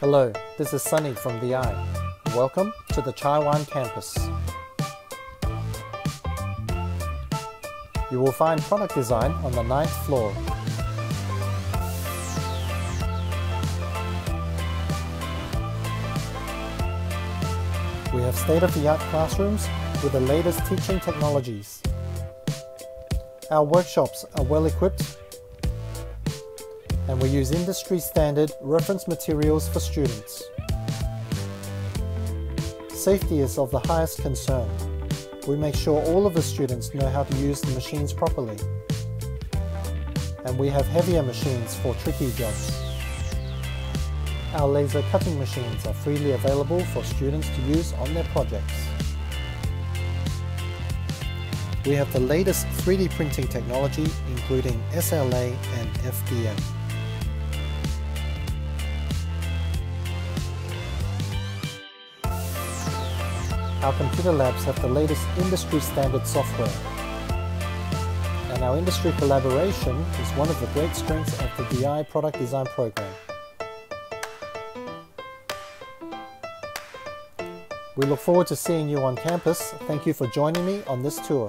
Hello, this is Sonny from THEi. Welcome to the Chai Wan campus. You will find product design on the ninth floor. We have state-of-the-art classrooms with the latest teaching technologies. Our workshops are well equipped and we use industry standard reference materials for students. Safety is of the highest concern. We make sure all of the students know how to use the machines properly. And we have heavier machines for tricky jobs. Our laser cutting machines are freely available for students to use on their projects. We have the latest 3D printing technology including SLA and FDM. Our computer labs have the latest industry standard software. And our industry collaboration is one of the great strengths of the THEi product design program. We look forward to seeing you on campus. Thank you for joining me on this tour.